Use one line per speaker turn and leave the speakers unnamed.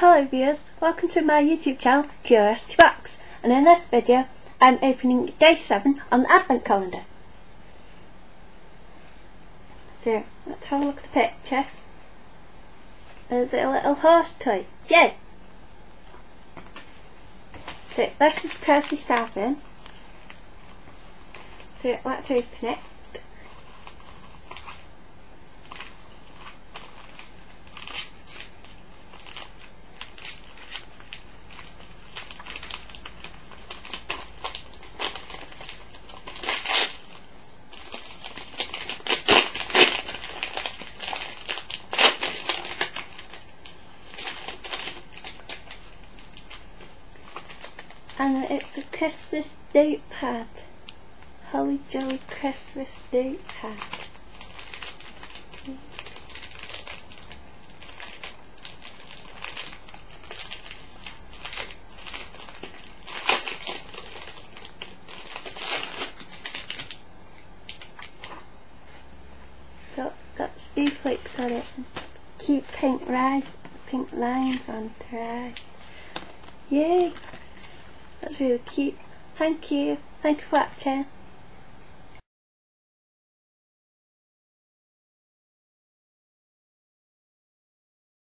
Hello viewers, welcome to my YouTube channel CuriosityRocks and in this video I'm opening day 7 on the advent calendar. So let's have a look at the picture. There's a little horse toy. Yay! So this is Percy Savin. So let's open it. And it's a Christmas date pad. Holly Jolly Christmas date pad. So got snowflakes on it. Cute pink ride, pink lines on the ride. Yay! That's really cute. Thank you. Thank you for watching.